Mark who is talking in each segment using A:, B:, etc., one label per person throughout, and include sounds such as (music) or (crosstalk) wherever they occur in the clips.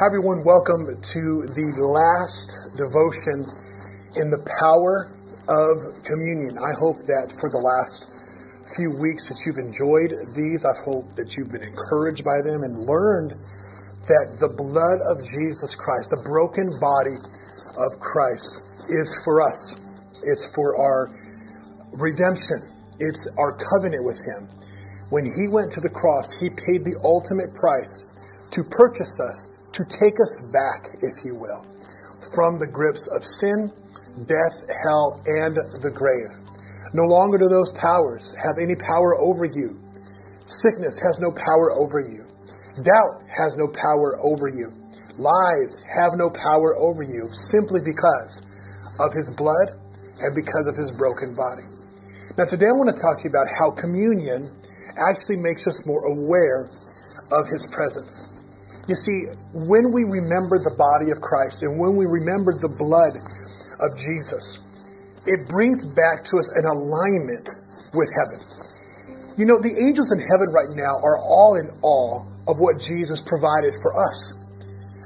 A: Hi, everyone. Welcome to the last devotion in the power of communion. I hope that for the last few weeks that you've enjoyed these. I hope that you've been encouraged by them and learned that the blood of Jesus Christ, the broken body of Christ, is for us. It's for our redemption. It's our covenant with Him. When He went to the cross, He paid the ultimate price to purchase us to take us back, if you will, from the grips of sin, death, hell, and the grave. No longer do those powers have any power over you. Sickness has no power over you. Doubt has no power over you. Lies have no power over you simply because of his blood and because of his broken body. Now, today I want to talk to you about how communion actually makes us more aware of his presence. You see, when we remember the body of Christ and when we remember the blood of Jesus, it brings back to us an alignment with heaven. You know, the angels in heaven right now are all in awe of what Jesus provided for us.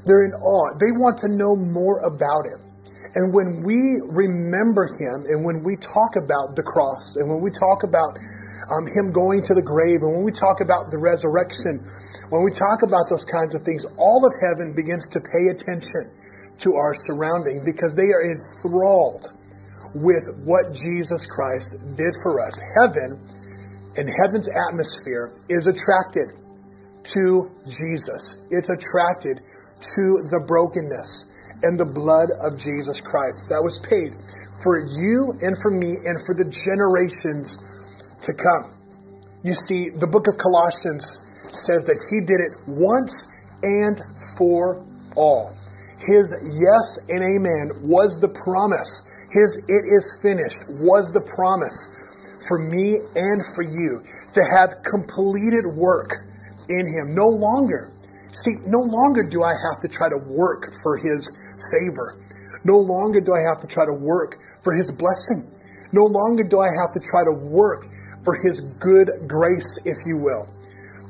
A: They're in awe. They want to know more about him. And when we remember him and when we talk about the cross and when we talk about um, him going to the grave and when we talk about the resurrection when we talk about those kinds of things, all of heaven begins to pay attention to our surrounding because they are enthralled with what Jesus Christ did for us. Heaven and heaven's atmosphere is attracted to Jesus. It's attracted to the brokenness and the blood of Jesus Christ that was paid for you and for me and for the generations to come. You see, the book of Colossians says that he did it once and for all. His yes and amen was the promise. His it is finished was the promise for me and for you to have completed work in him. No longer, see, no longer do I have to try to work for his favor. No longer do I have to try to work for his blessing. No longer do I have to try to work for his good grace, if you will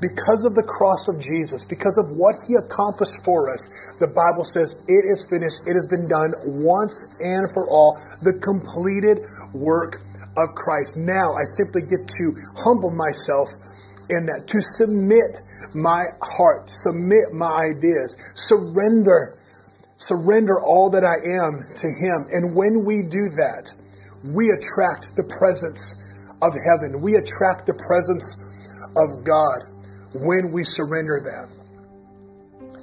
A: because of the cross of Jesus, because of what he accomplished for us, the Bible says it is finished, it has been done once and for all, the completed work of Christ. Now I simply get to humble myself in that, to submit my heart, submit my ideas, surrender, surrender all that I am to him. And when we do that, we attract the presence of heaven. We attract the presence of God when we surrender them.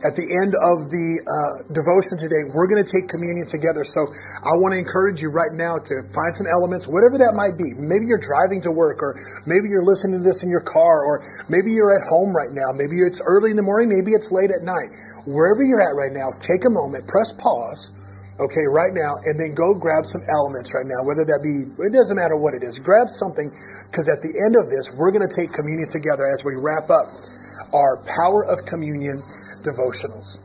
A: At the end of the uh, devotion today, we're going to take communion together. So I want to encourage you right now to find some elements, whatever that might be. Maybe you're driving to work, or maybe you're listening to this in your car, or maybe you're at home right now. Maybe it's early in the morning, maybe it's late at night. Wherever you're at right now, take a moment, press pause, okay, right now, and then go grab some elements right now, whether that be, it doesn't matter what it is. Grab something because at the end of this, we're going to take communion together as we wrap up our Power of Communion devotionals.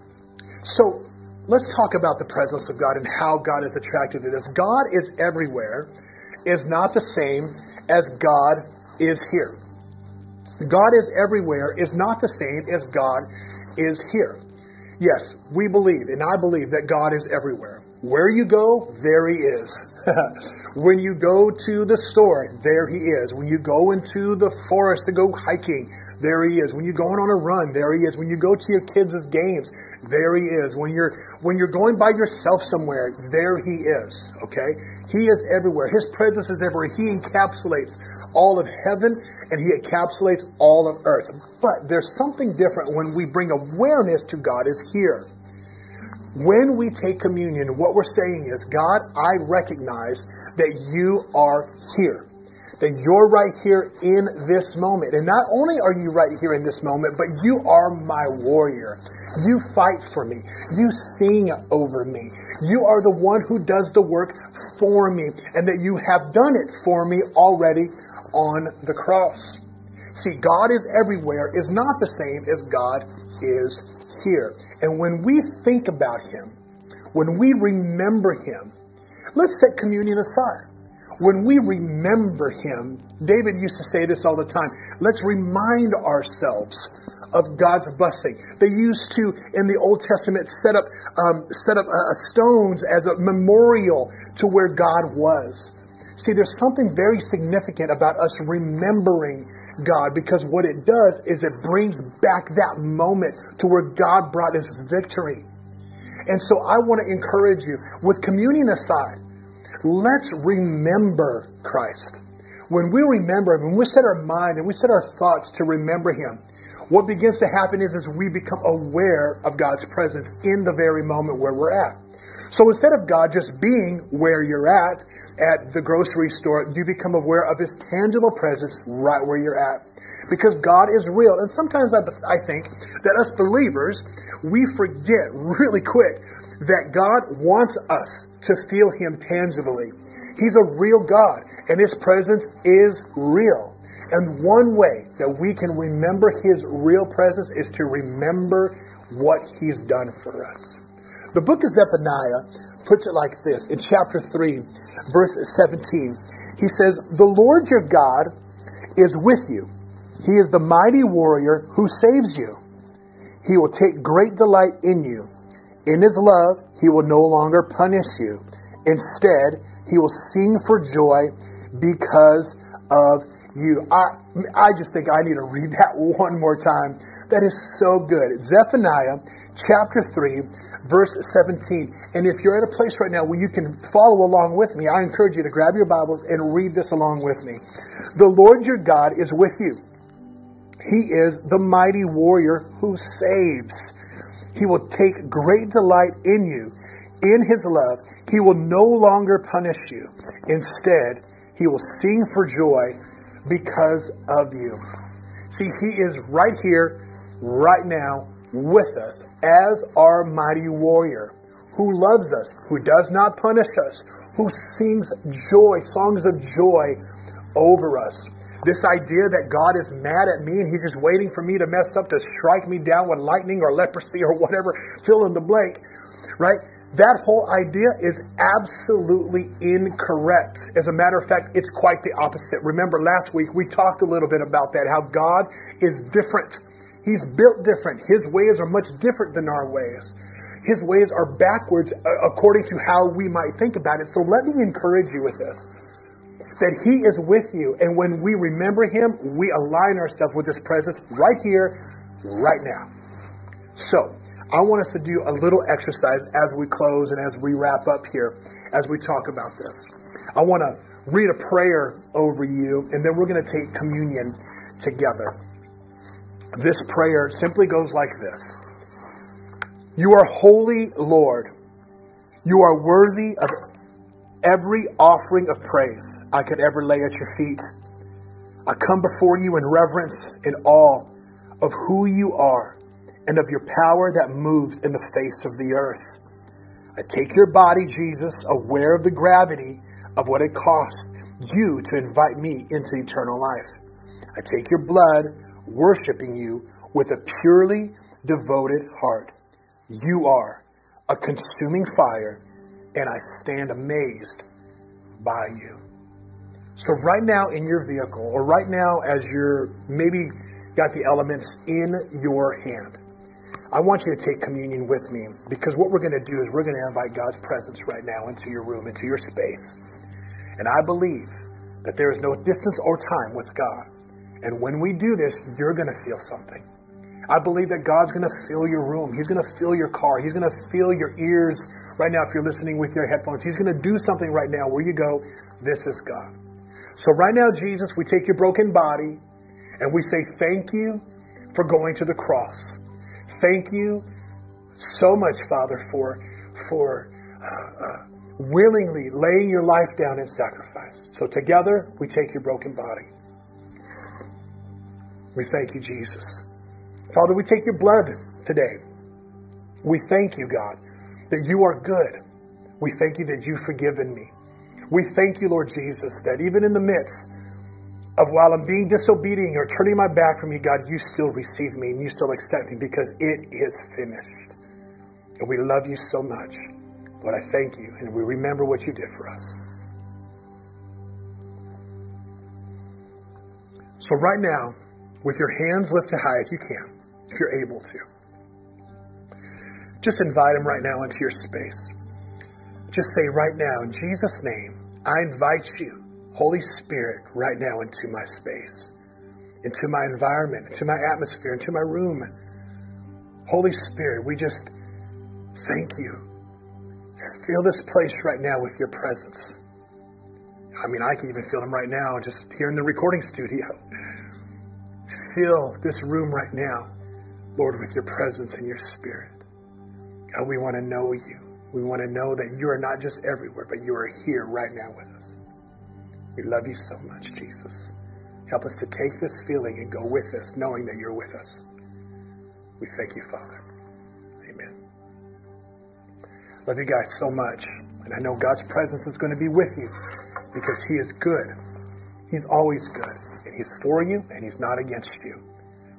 A: So let's talk about the presence of God and how God is attracted to this. God is everywhere is not the same as God is here. God is everywhere is not the same as God is here. Yes, we believe, and I believe that God is everywhere. Where you go, there He is. (laughs) When you go to the store, there he is. When you go into the forest to go hiking, there he is. When you're going on a run, there he is. When you go to your kids' games, there he is. When you're when you're going by yourself somewhere, there he is. Okay? He is everywhere. His presence is everywhere. He encapsulates all of heaven and he encapsulates all of earth. But there's something different when we bring awareness to God is here. When we take communion, what we're saying is, God, I recognize that you are here. That you're right here in this moment. And not only are you right here in this moment, but you are my warrior. You fight for me. You sing over me. You are the one who does the work for me, and that you have done it for me already on the cross. See, God is everywhere is not the same as God is here. And when we think about Him, when we remember Him, let's set communion aside. When we remember Him, David used to say this all the time let's remind ourselves of God's blessing. They used to, in the Old Testament, set up, um, set up uh, stones as a memorial to where God was. See, there's something very significant about us remembering God because what it does is it brings back that moment to where God brought us victory. And so I want to encourage you, with communion aside, let's remember Christ. When we remember Him, when we set our mind and we set our thoughts to remember Him, what begins to happen is, is we become aware of God's presence in the very moment where we're at. So instead of God just being where you're at, at the grocery store, you become aware of His tangible presence right where you're at. Because God is real. And sometimes I, I think that us believers, we forget really quick that God wants us to feel Him tangibly. He's a real God, and His presence is real. And one way that we can remember His real presence is to remember what He's done for us. The book of Zephaniah puts it like this in chapter 3, verse 17. He says, The Lord your God is with you. He is the mighty warrior who saves you. He will take great delight in you. In his love, he will no longer punish you. Instead, he will sing for joy because of you. I, I just think I need to read (laughs) that one more time. That is so good. Zephaniah chapter 3, verse 17. And if you're at a place right now where you can follow along with me, I encourage you to grab your Bibles and read this along with me. The Lord your God is with you. He is the mighty warrior who saves. He will take great delight in you. In his love, he will no longer punish you. Instead, he will sing for joy because of you. See, he is right here, right now, with us as our mighty warrior who loves us, who does not punish us, who sings joy, songs of joy over us. This idea that God is mad at me and He's just waiting for me to mess up to strike me down with lightning or leprosy or whatever, fill in the blank, right? That whole idea is absolutely incorrect. As a matter of fact, it's quite the opposite. Remember last week we talked a little bit about that, how God is different. He's built different. His ways are much different than our ways. His ways are backwards uh, according to how we might think about it. So let me encourage you with this that He is with you. And when we remember Him, we align ourselves with His presence right here, right now. So, I want us to do a little exercise as we close and as we wrap up here, as we talk about this. I want to read a prayer over you, and then we're going to take communion together. This prayer simply goes like this You are holy, Lord. You are worthy of every offering of praise I could ever lay at your feet. I come before you in reverence and awe of who you are and of your power that moves in the face of the earth. I take your body, Jesus, aware of the gravity of what it costs you to invite me into eternal life. I take your blood, worshiping you with a purely devoted heart. You are a consuming fire and I stand amazed by you. So, right now in your vehicle, or right now as you're maybe got the elements in your hand, I want you to take communion with me because what we're going to do is we're going to invite God's presence right now into your room, into your space. And I believe that there is no distance or time with God. And when we do this, you're going to feel something. I believe that God's going to fill your room. He's going to fill your car. He's going to fill your ears right now if you're listening with your headphones. He's going to do something right now where you go, This is God. So, right now, Jesus, we take your broken body and we say thank you for going to the cross. Thank you so much, Father, for, for uh, uh, willingly laying your life down in sacrifice. So, together, we take your broken body. We thank you, Jesus. Father, we take your blood today. We thank you, God, that you are good. We thank you that you've forgiven me. We thank you, Lord Jesus, that even in the midst of while I'm being disobedient or turning my back from you, God, you still receive me and you still accept me because it is finished. And we love you so much. Lord, I thank you and we remember what you did for us. So, right now, with your hands lifted high if you can, if you're able to. Just invite him right now into your space. Just say right now, in Jesus' name, I invite you, Holy Spirit, right now into my space, into my environment, into my atmosphere, into my room. Holy Spirit, we just thank you. Fill this place right now with your presence. I mean, I can even feel them right now just here in the recording studio. Fill this room right now, Lord, with your presence and your spirit. God, we want to know you. We want to know that you are not just everywhere, but you are here right now with us. We love you so much, Jesus. Help us to take this feeling and go with us, knowing that you're with us. We thank you, Father. Amen. Love you guys so much. And I know God's presence is going to be with you because He is good. He's always good. He's for you and He's not against you.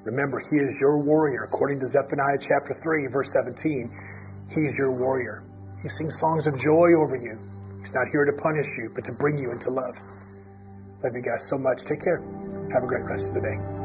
A: Remember, He is your warrior. According to Zephaniah chapter 3, verse 17, He is your warrior. He sings songs of joy over you. He's not here to punish you, but to bring you into love. Love you guys so much. Take care. Have a great rest of the day.